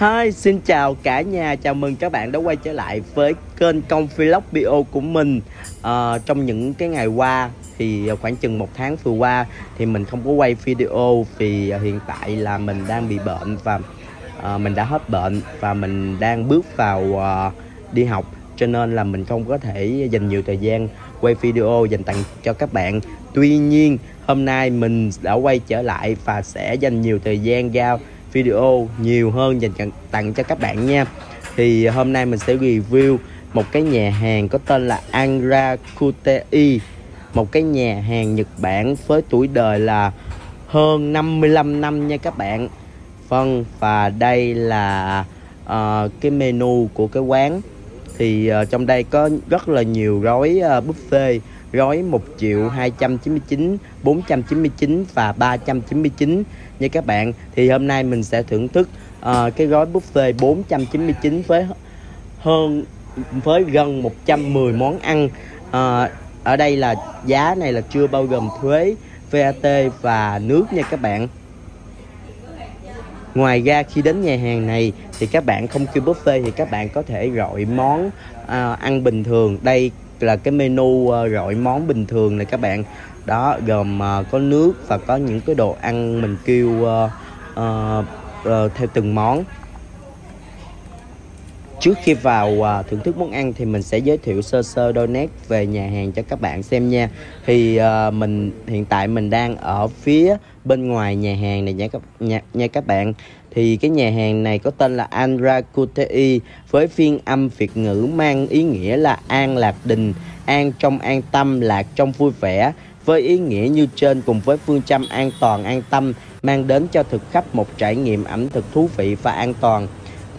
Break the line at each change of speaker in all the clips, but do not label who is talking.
Hi, xin chào cả nhà, chào mừng các bạn đã quay trở lại với kênh công vlog bio của mình. À, Trong những cái ngày qua thì khoảng chừng một tháng vừa qua thì mình không có quay video vì ờ, hiện tại là mình đang bị bệnh và à, mình đã hết bệnh và mình đang bước vào à, đi học. Cho nên là mình không có thể dành nhiều thời gian quay video dành tặng cho các bạn. Tuy nhiên hôm nay mình đã quay trở lại và sẽ dành nhiều thời gian ra video nhiều hơn dành tặng cho các bạn nha. Thì hôm nay mình sẽ review một cái nhà hàng có tên là Angra Kutei một cái nhà hàng Nhật Bản với tuổi đời là hơn 55 năm nha các bạn. Vâng và đây là uh, cái menu của cái quán. Thì uh, trong đây có rất là nhiều gói uh, buffet gói 1 triệu 299 499 và 399 nha các bạn thì hôm nay mình sẽ thưởng thức uh, cái gói buffet 499 với hơn với gần 110 món ăn. Uh, ở đây là giá này là chưa bao gồm thuế VAT và nước nha các bạn. Ngoài ra khi đến nhà hàng này thì các bạn không kêu buffet thì các bạn có thể gọi món uh, ăn bình thường. Đây là cái menu ờ, gọi món bình thường này các bạn. Đó gồm ờ, có nước và có những cái đồ ăn mình kêu uh, uh, uh, theo từng món. Trước khi vào uh, thưởng thức món ăn thì mình sẽ giới thiệu sơ sơ đôi nét về nhà hàng cho các bạn xem nha. Thì uh, mình hiện tại mình đang ở phía bên ngoài nhà hàng này nha các nha, nha các bạn thì cái nhà hàng này có tên là Andra Kutei với phiên âm Việt ngữ mang ý nghĩa là an lạc đình. An trong an tâm lạc trong vui vẻ với ý nghĩa như trên cùng với phương châm an toàn an tâm mang đến cho thực khách một trải nghiệm ẩm thực thú vị và an toàn.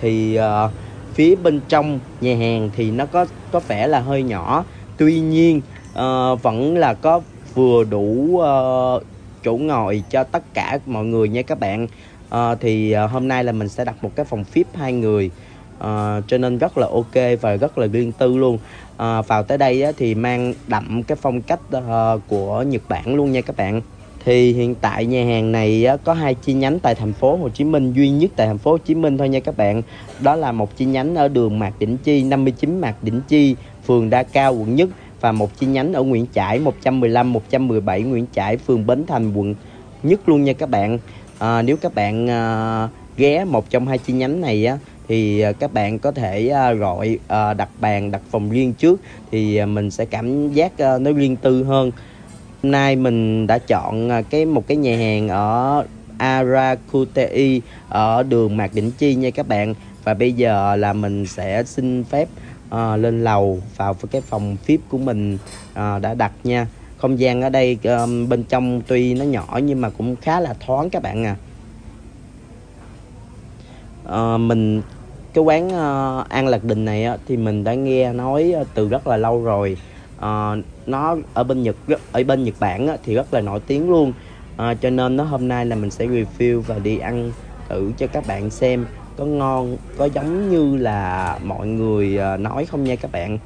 Thì uh, phía bên trong nhà hàng thì nó có có vẻ là hơi nhỏ. Tuy nhiên uh, vẫn là có vừa đủ uh, chỗ ngồi cho tất cả mọi người nha các bạn à, thì à, hôm nay là mình sẽ đặt một cái phòng VIP hai người. À, cho nên rất là ok và rất là riêng tư luôn. À, vào tới đây á, thì mang đậm cái phong cách à, của Nhật Bản luôn nha các bạn. Thì hiện tại nhà hàng này có hai chi nhánh tại thành phố Hồ Chí Minh duy nhất tại thành phố Hồ Chí Minh thôi nha các bạn. Đó là một chi nhánh ở đường Mạc Đỉnh Chi 59 Mạc Đỉnh Chi phường Đa Cao quận Nhất và một chi nhánh ở Nguyễn Trãi 115 117 Nguyễn Trãi phường Bến Thành quận Nhất luôn nha các bạn à, nếu các bạn à, ghé một trong hai chi nhánh này á thì à, các bạn có thể à, gọi à, đặt bàn đặt phòng riêng trước thì mình sẽ cảm giác nó riêng tư hơn. Hôm nay mình đã chọn à, cái một cái nhà hàng ở Arakutei ở đường Mạc Đỉnh Chi nha các bạn. Và bây giờ là mình sẽ xin phép uh, lên lầu vào cái phòng VIP của mình uh, đã đặt nha không gian ở đây um, bên trong tuy nó nhỏ nhưng mà cũng khá là thoáng các bạn à. Uh, mình cái quán uh, An Lạc Đình này á, thì mình đã nghe nói từ rất là lâu rồi. Uh, nó ở bên Nhật ở bên Nhật Bản á, thì rất là nổi tiếng luôn. Uh, cho nên nó hôm nay là mình sẽ review và đi ăn thử cho các bạn xem có ngon có giống như là mọi người nói không nha các bạn.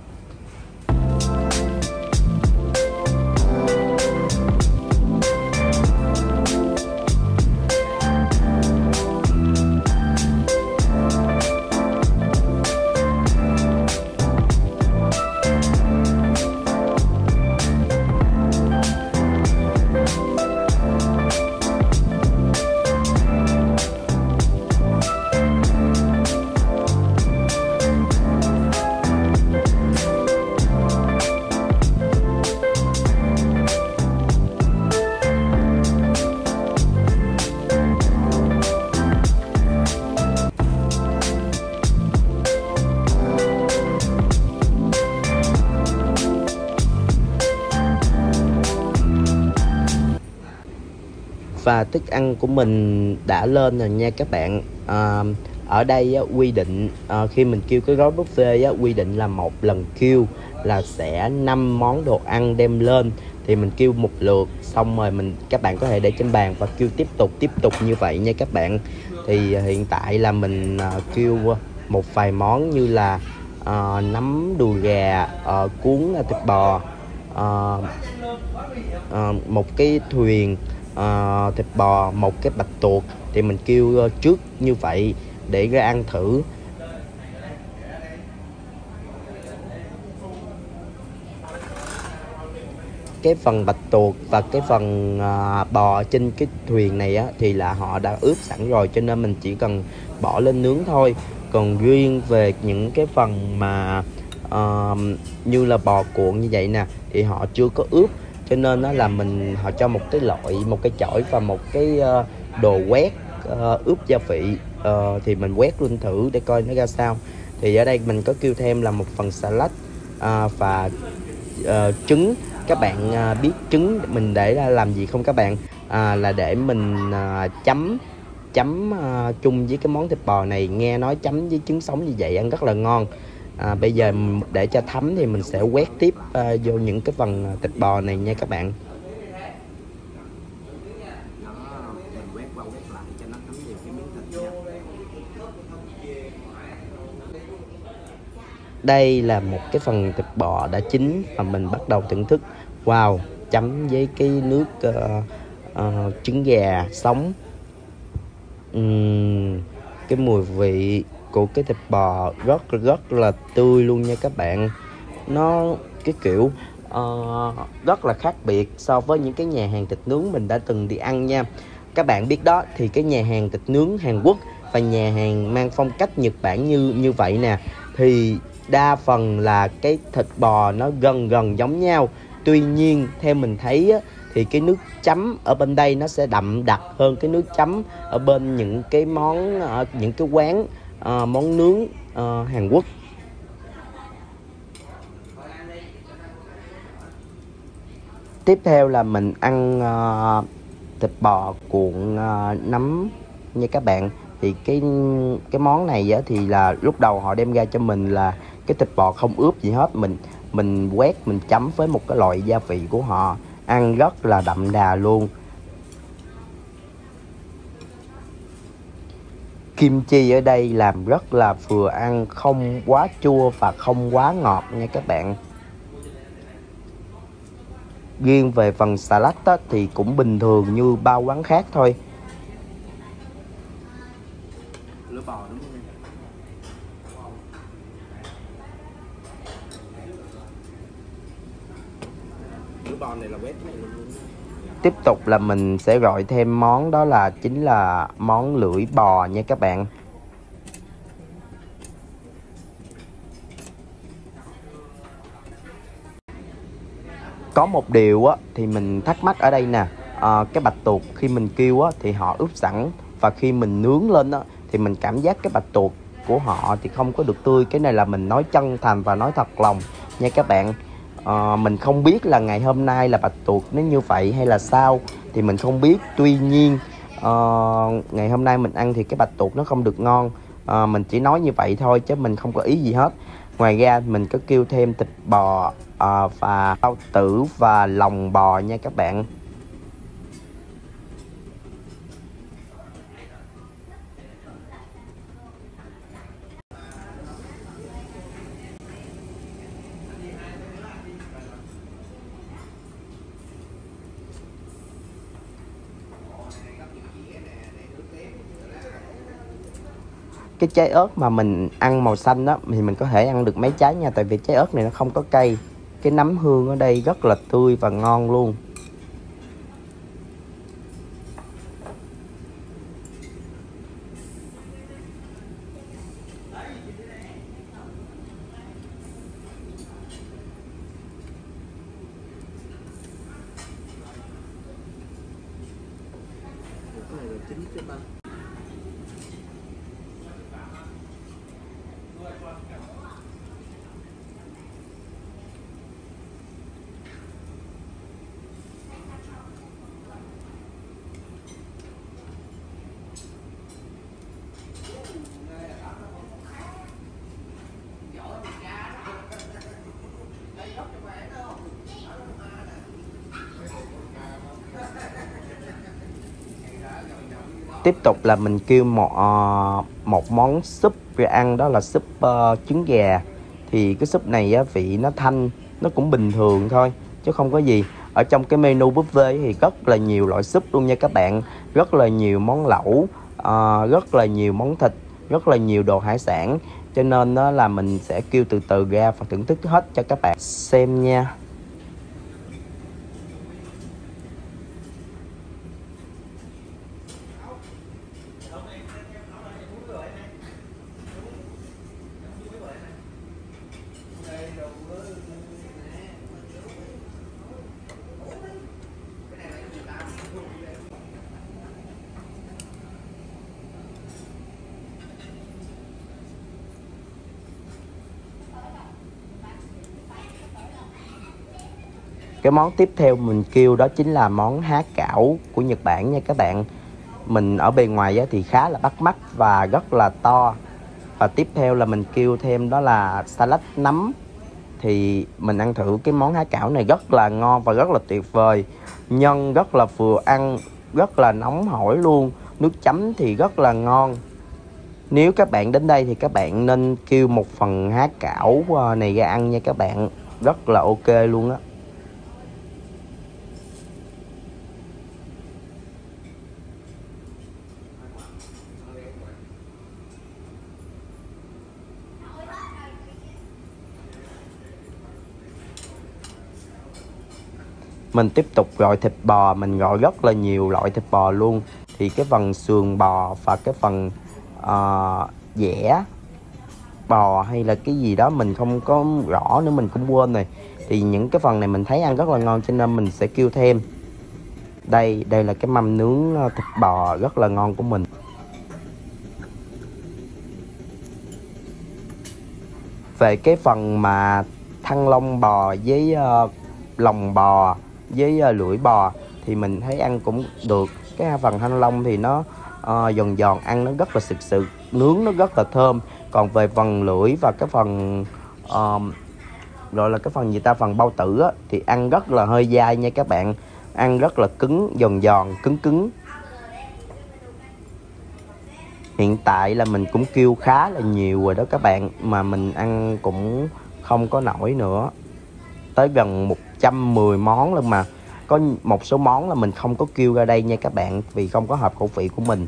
Và thức ăn của mình đã lên rồi nha các bạn. À, ở đây á, quy định à, khi mình kêu cái gói buffet á, quy định là một lần kêu là sẽ 5 món đồ ăn đem lên. Thì mình kêu một lượt xong rồi mình các bạn có thể để trên bàn và kêu tiếp tục tiếp tục như vậy nha các bạn. Thì hiện tại là mình à, kêu một vài món như là à, nấm đùi gà à, cuốn à, thịt bò à, à, một cái thuyền uh, thịt bò một cái bạch tuộc thì mình kêu uh, trước như vậy để ra ăn thử. Cái phần bạch tuộc và cái phần à, bò trên cái thuyền này á thì là họ đã ướp sẵn rồi cho nên mình chỉ cần bỏ lên nướng thôi. Còn riêng về những cái phần mà uh, như là bò cuộn như vậy nè thì họ chưa có ướp cho nên nó là mình họ cho một cái loại một cái chổi và một cái ờ, đồ quét ờ, ướp gia vị. Ờ, thì mình quét luôn thử để coi nó ra sao. Thì ở đây mình có kêu thêm là một phần salad và trứng. Các bạn biết trứng mình để ra làm gì không các bạn? À, là để mình chấm chấm chung với cái món thịt bò này nghe nói chấm với trứng sống như vậy ăn rất là ngon à, bây giờ để cho thấm thì mình sẽ quét tiếp à, vô những cái phần à, thịt bò này nha các bạn. Đây là một cái phần thịt bò đã chín và mình bắt đầu thưởng thức. Wow chấm với cái nước uh, uh, trứng gà sống. Uhm, cái mùi vị của cái thịt bò rất rất là tươi luôn nha các bạn. Nó cái kiểu uh, rất là khác biệt so với những cái nhà hàng thịt nướng mình đã từng đi ăn nha. Các bạn biết đó thì cái nhà hàng thịt nướng Hàn Quốc và nhà hàng mang phong cách Nhật Bản như như vậy nè thì đa phần là cái thịt bò nó gần gần giống nhau. Tuy nhiên theo mình thấy á, thì cái nước chấm ở bên đây nó sẽ đậm đặc hơn cái nước chấm ở bên những cái món ở những cái quán à, món nướng à, Hàn Quốc. Tiếp theo là mình ăn à, thịt bò cuộn à, nấm nha các bạn. Thì cái cái món này á, thì là lúc đầu họ đem ra cho mình là cái thịt bò không ướp gì hết. Mình mình quét mình chấm với một cái loại gia vị của họ. Ăn rất là đậm đà luôn. Kim chi ở đây làm rất là vừa ăn không quá chua và không quá ngọt nha các bạn riêng về phần salad á, thì cũng bình thường như bao quán khác thôi Lưỡi bò này là vết tiếp tục là mình sẽ gọi thêm món đó là chính là món lưỡi bò nha các bạn. Có một điều á thì mình thắc mắc ở đây nè. À, cái bạch tuộc khi mình kêu á thì họ ướp sẵn và khi mình nướng lên á thì mình cảm giác cái bạch tuộc của họ thì không có được tươi. Cái này là mình nói chân thành và nói thật lòng nha các bạn à, mình không biết là ngày hôm nay là bạch tuộc nó như vậy hay là sao thì mình không biết. Tuy nhiên à, ngày hôm nay mình ăn thì cái bạch tuộc nó không được ngon. À, mình chỉ nói như vậy thôi chứ mình không có ý gì hết. Ngoài ra mình có kêu thêm thịt bò à, và bao tử và lòng bò nha các bạn. Cái trái ớt mà mình ăn màu xanh đó thì mình có thể ăn được mấy trái nha. Tại vì trái ớt này nó không có cay. Cái nấm hương ở đây rất là tươi và ngon luôn. Tiếp tục là mình kêu một ờ, một món súp để ăn đó là súp uh, trứng gà. Thì cái súp này á, vị nó thanh nó cũng bình thường thôi chứ không có gì. Ở trong cái menu buffet thì rất là nhiều loại súp luôn nha các bạn. Rất là nhiều món lẩu uh, rất là nhiều món thịt rất là nhiều đồ hải sản. Cho nên đó là mình sẽ kêu từ từ ra và thưởng thức hết cho các bạn xem nha. Cái món tiếp theo mình kêu đó chính là món há cảo của Nhật Bản nha các bạn. Mình ở bề ngoài thì khá là bắt mắt và rất là to. Và tiếp theo là mình kêu thêm đó là salad nấm. Thì mình ăn thử cái món há cảo này rất là ngon và rất là tuyệt vời. Nhân rất là vừa ăn, rất là nóng hổi luôn. Nước chấm thì rất là ngon. Nếu các bạn đến đây thì các bạn nên kêu một phần há cảo ờ, này ra ăn nha các bạn. Rất là ok luôn á. Mình tiếp tục gọi thịt bò mình gọi rất là nhiều loại thịt bò luôn. Thì cái phần sườn bò và cái phần uh, dẻ bò hay là cái gì đó mình không có rõ nữa mình cũng quên rồi. Thì những cái phần này mình thấy ăn rất là ngon cho nên mình sẽ kêu thêm. Đây đây là cái mâm nướng ờ, thịt bò rất là ngon của mình. Về cái phần mà thăng long bò với uh, lòng bò với uh, lưỡi bò thì mình thấy ăn cũng được. Cái phần thanh long thì nó uh, giòn giòn ăn nó rất là sực sực nướng nó rất là thơm. Còn về phần lưỡi và cái phần uh, gọi là cái phần gì ta phần bao tử á, thì ăn rất là hơi dai nha các bạn. Ăn rất là cứng giòn giòn cứng cứng. Hiện tại là mình cũng kêu khá là nhiều rồi đó các bạn mà mình ăn cũng không có nổi nữa. Tới gần một 110 món luôn mà. Có một số món là mình không có kêu ra đây nha các bạn vì không có hợp khẩu vị của mình.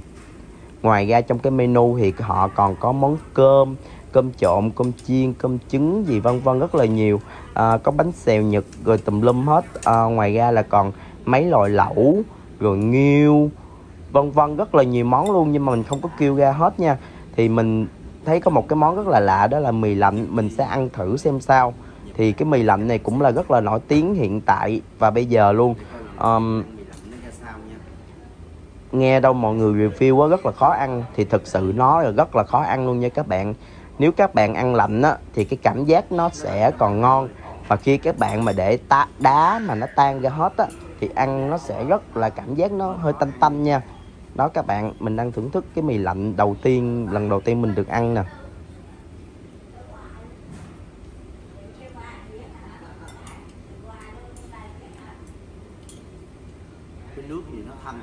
Ngoài ra trong cái menu thì họ còn có món cơm cơm trộn cơm chiên cơm trứng gì vân vân rất là nhiều. À, có bánh xèo nhật rồi tùm lum hết. À, ngoài ra là còn mấy loại lẩu rồi nghiêu vân vân rất là nhiều món luôn nhưng mà mình không có kêu ra hết nha. Thì mình thấy có một cái món rất là lạ đó là mì lạnh. Mình sẽ ăn thử xem sao thì cái mì lạnh này cũng là rất là nổi tiếng hiện tại và bây giờ luôn. Um, nghe đâu mọi người review á rất là khó ăn. Thì thực sự nó là rất là khó ăn luôn nha các bạn. Nếu các bạn ăn lạnh á thì cái cảm giác nó sẽ còn ngon. Và khi các bạn mà để ta, đá mà nó tan ra hết á thì ăn nó sẽ rất là cảm giác nó hơi tanh tanh nha. Đó các bạn mình đang thưởng thức cái mì lạnh đầu tiên lần đầu tiên mình được ăn nè cái nước thì nó thanh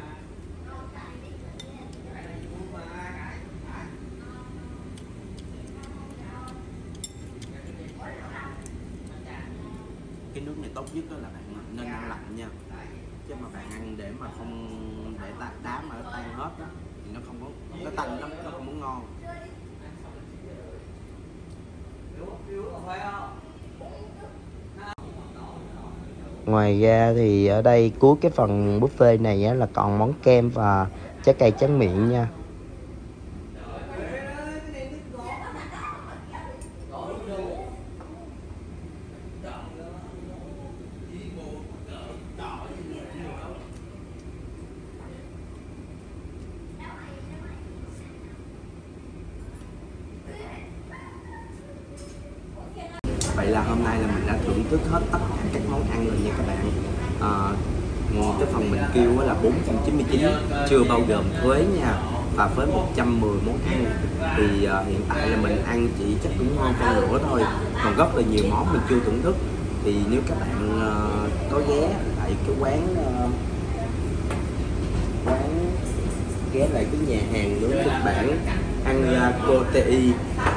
cái nước này tốt nhất đó là bạn nên ăn lạnh nha. Chứ mà bạn ăn để mà không để đá, đá mà nó tan hết đó, thì nó không có nó tanh lắm nó không có ngon. Ngoài ra thì ở đây cuối cái phần buffet này á, là còn món kem và trái cây trắng miệng nha vậy là hôm nay là mình đã thưởng thức hết tất cả các món ăn rồi nha các bạn à, cái phần mình kêu là 499 chưa bao gồm thuế nha và với 110 món ăn. Thì uh, hiện tại là mình ăn chỉ chắc cũng ngon con lửa thôi còn rất là nhiều món mình chưa thưởng thức. Thì nếu các bạn uh, có ghé tại cái quán uh, quán ghé lại cái nhà hàng nướng Nhật Bản ăn Kotei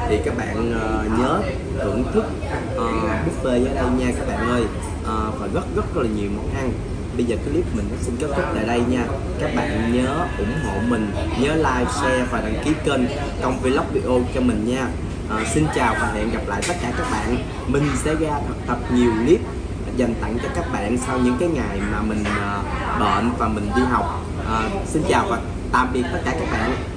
thì các bạn uh, nhớ thưởng thức uh, buffet ở đây nha các bạn ơi. Uh, và rất rất là nhiều món ăn bây giờ clip mình nó xin kết thúc tại đây nha. Các bạn nhớ ủng hộ mình nhớ like share và đăng ký kênh trong vlog video cho mình nha. À, xin chào và hẹn gặp lại tất cả các bạn. Mình sẽ ra thật thật nhiều clip dành tặng cho các bạn sau những cái ngày mà mình uh, bệnh và mình đi học. Uh, xin chào và tạm biệt tất cả các bạn.